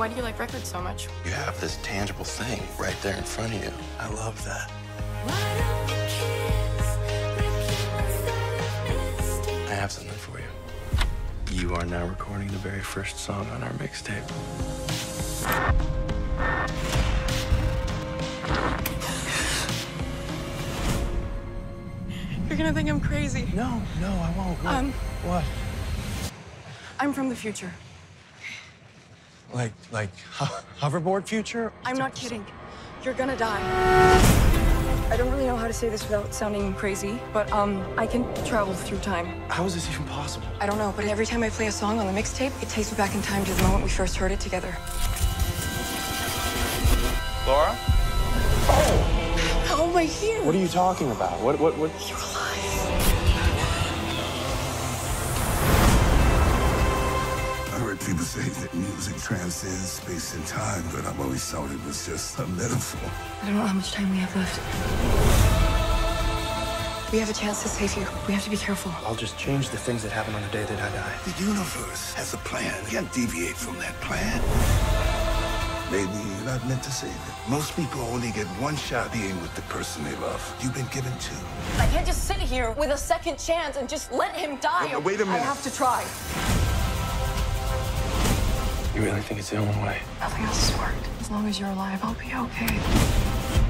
Why do you like records so much? You have this tangible thing right there in front of you. I love that. I have something for you. You are now recording the very first song on our mixtape. You're gonna think I'm crazy. No, no, I won't. What? Um, what? I'm from the future. Like, like ho- hoverboard future? I'm not kidding. You're gonna die. I don't really know how to say this without sounding crazy, but um, I can travel through time. How is this even possible? I don't know, but every time I play a song on the mixtape, it takes me back in time to the moment we first heard it together. Laura? How am I here? What are you talking about? What, what, what? You're alive. People say that music transcends space and time, but I've always thought it was just a metaphor. I don't know how much time we have left. We have a chance to save you. We have to be careful. I'll just change the things that happen on the day that I die. The universe has a plan. You can't deviate from that plan. Maybe you're not meant to save it. Most people only get one shot being with the person they love. You've been given two. I can't just sit here with a second chance and just let him die. Wait- wait a minute. I have to try. You really think it's the only way? Nothing else has worked. As long as you're alive, I'll be okay.